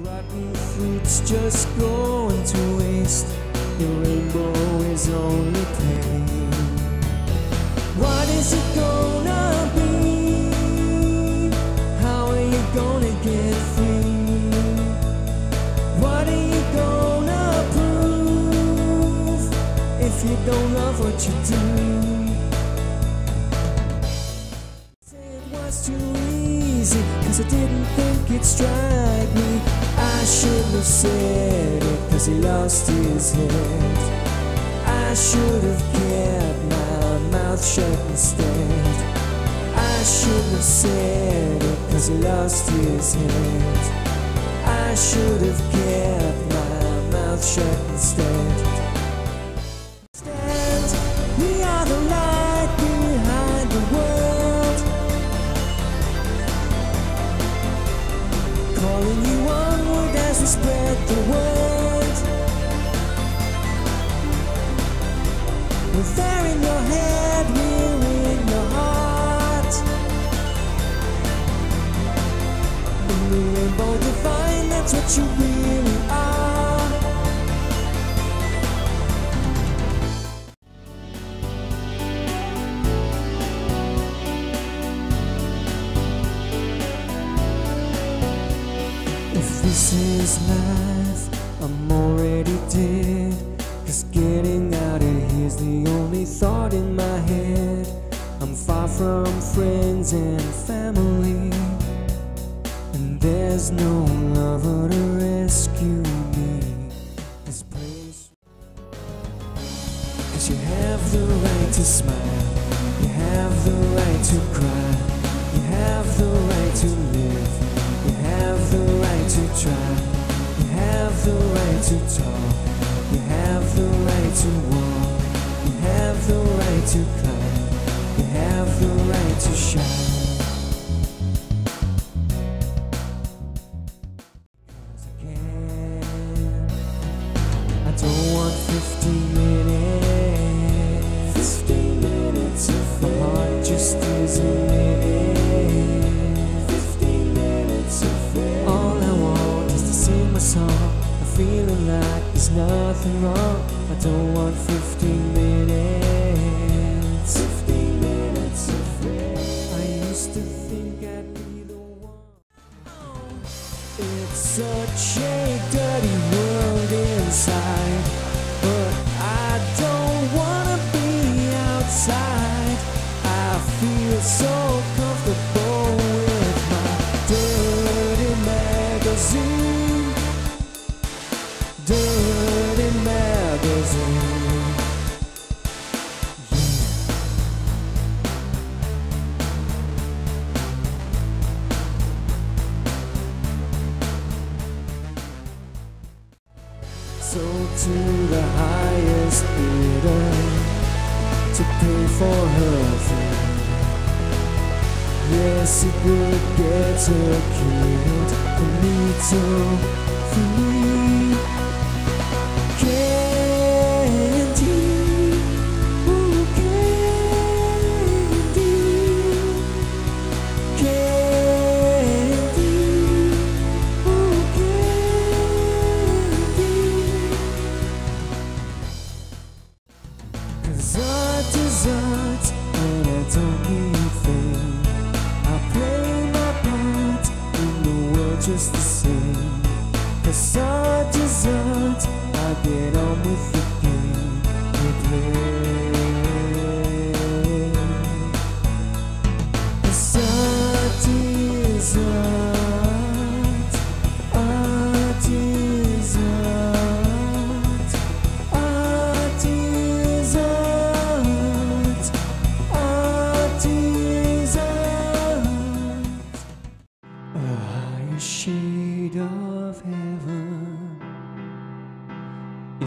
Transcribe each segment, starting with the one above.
Rotten fruits just going to waste. Your rainbow is only pain. What is it gonna be? How are you gonna get free? What are you gonna prove if you don't love what you do? Say it was too easy, cause I didn't think it'd strike me. I shouldn't have said it, cause he lost his head. I should have kept my mouth shut instead. I shouldn't have said it, cause he lost his head. I should have kept my mouth shut instead. What you really are. If this is life, I'm already dead. Cause getting out of here's the only thought in my head. I'm far from friends and family. There's no lover to rescue feeling like there's nothing wrong. I don't want 15 minutes. So to the highest bidder to pay for her food. Yes, it would get her killed. A little free candy.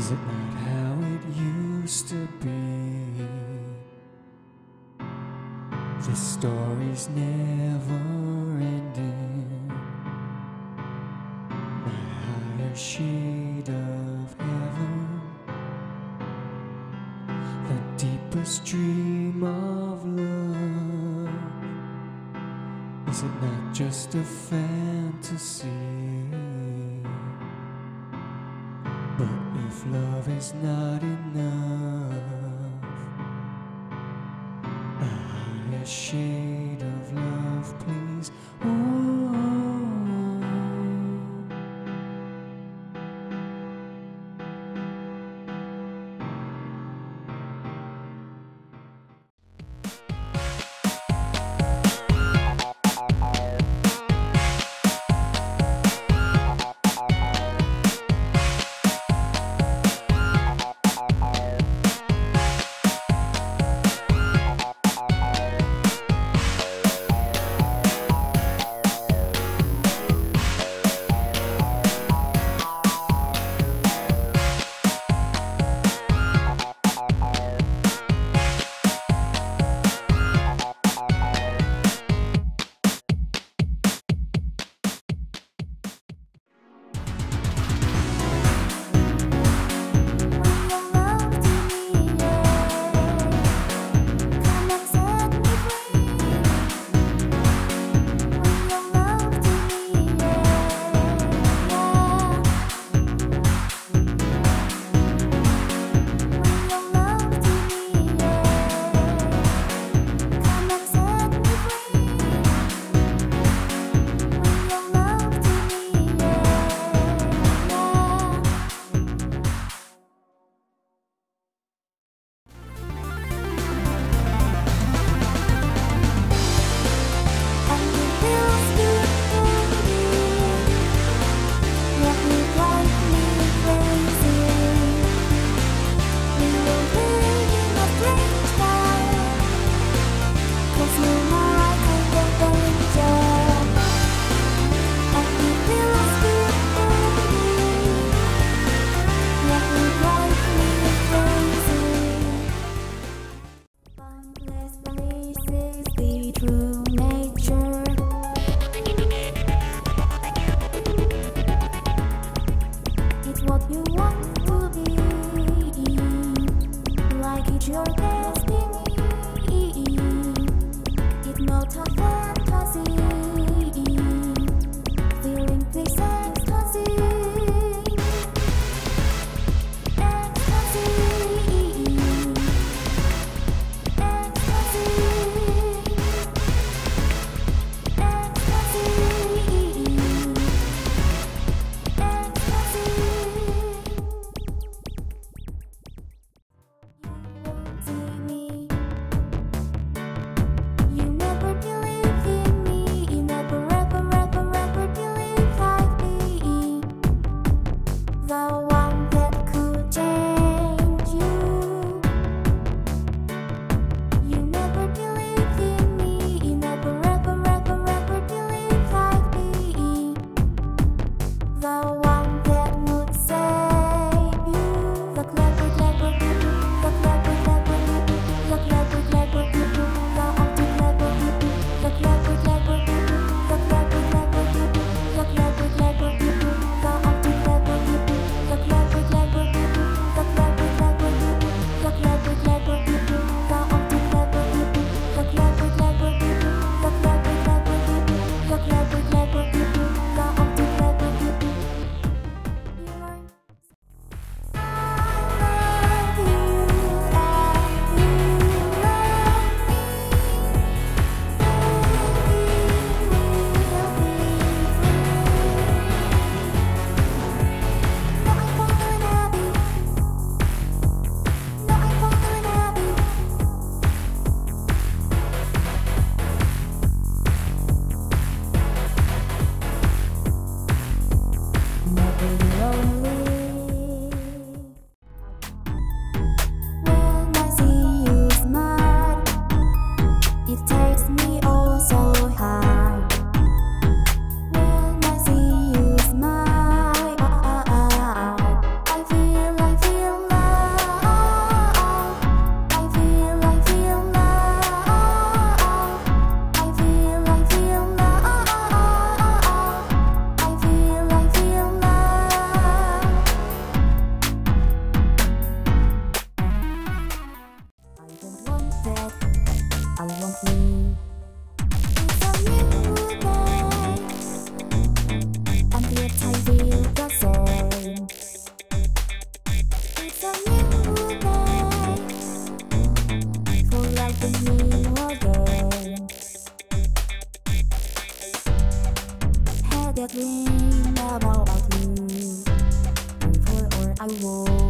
Is it not how it used to be? The story's never ending. A higher shade of heaven. The deepest dream of love. Is it not just a fantasy? If love is not enough, a shade of me dream about me before or I will.